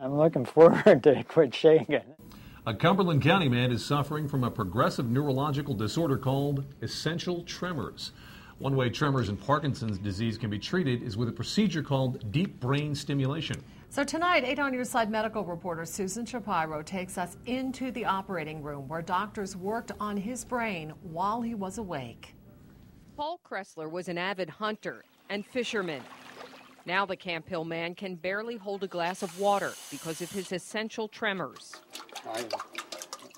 I'm looking forward to quit shaking. A Cumberland County man is suffering from a progressive neurological disorder called essential tremors. One way tremors and Parkinson's disease can be treated is with a procedure called deep brain stimulation. So tonight, 8 on Your Side medical reporter Susan Shapiro takes us into the operating room where doctors worked on his brain while he was awake. Paul Kressler was an avid hunter and fisherman. Now the Camp Hill man can barely hold a glass of water because of his essential tremors.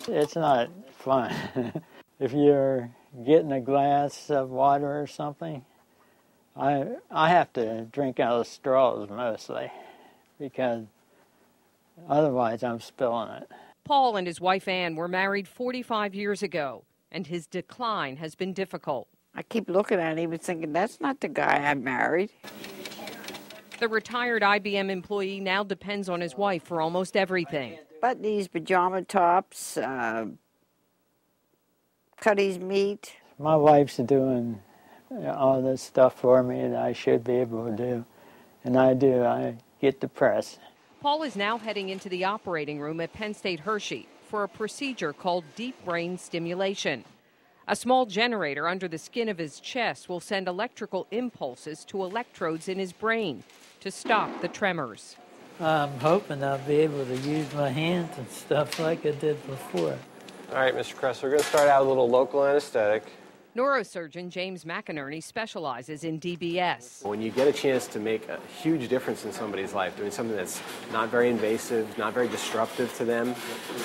It's not fun. if you're getting a glass of water or something, I I have to drink out of straws mostly because otherwise I'm spilling it. Paul and his wife Ann were married 45 years ago, and his decline has been difficult. I keep looking at him and thinking, that's not the guy I married. The retired IBM employee now depends on his wife for almost everything. Buttonese pajama tops, uh, cut his meat. My wife's doing all this stuff for me that I should be able to do, and I do. I get depressed. Paul is now heading into the operating room at Penn State Hershey for a procedure called deep brain stimulation. A small generator under the skin of his chest will send electrical impulses to electrodes in his brain to stop the tremors. I'm hoping I'll be able to use my hands and stuff like I did before. All right, Mr. Kress, we're going to start out with a little local anesthetic. Neurosurgeon James McInerney specializes in DBS. When you get a chance to make a huge difference in somebody's life, doing something that's not very invasive, not very disruptive to them,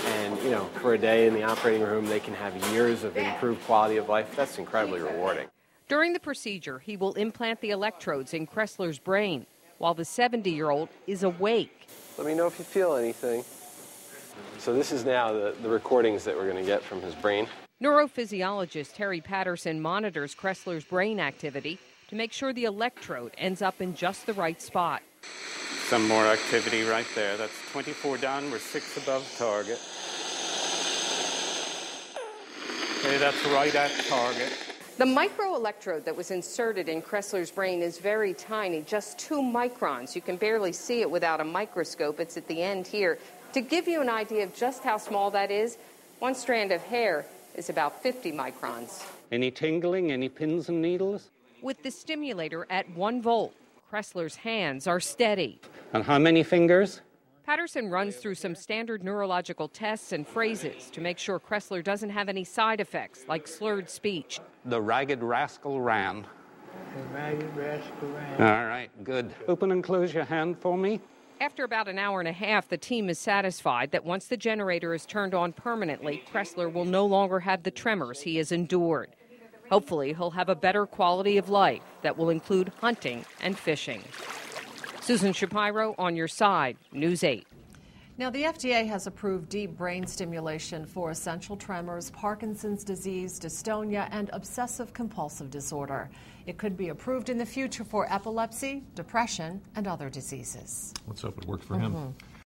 and you know, for a day in the operating room, they can have years of improved quality of life. That's incredibly rewarding. During the procedure, he will implant the electrodes in Kressler's brain while the 70-year-old is awake. Let me know if you feel anything. So this is now the, the recordings that we're going to get from his brain. Neurophysiologist Terry Patterson monitors Kressler's brain activity to make sure the electrode ends up in just the right spot. Some more activity right there. That's 24 down. We're six above target. Okay, that's right at target. The microelectrode that was inserted in Kressler's brain is very tiny, just two microns. You can barely see it without a microscope. It's at the end here. To give you an idea of just how small that is, one strand of hair is about 50 microns. Any tingling? Any pins and needles? With the stimulator at one volt, Kressler's hands are steady. And how many fingers? Patterson runs through some standard neurological tests and phrases to make sure Kressler doesn't have any side effects like slurred speech. The ragged rascal ran. The ragged rascal ran. All right, good. Open and close your hand for me. After about an hour and a half, the team is satisfied that once the generator is turned on permanently, Kressler will no longer have the tremors he has endured. Hopefully, he'll have a better quality of life that will include hunting and fishing. Susan Shapiro on your side, News 8. Now, the FDA has approved deep brain stimulation for essential tremors, Parkinson's disease, dystonia, and obsessive compulsive disorder. It could be approved in the future for epilepsy, depression, and other diseases. Let's hope it works for him. Mm-hmm.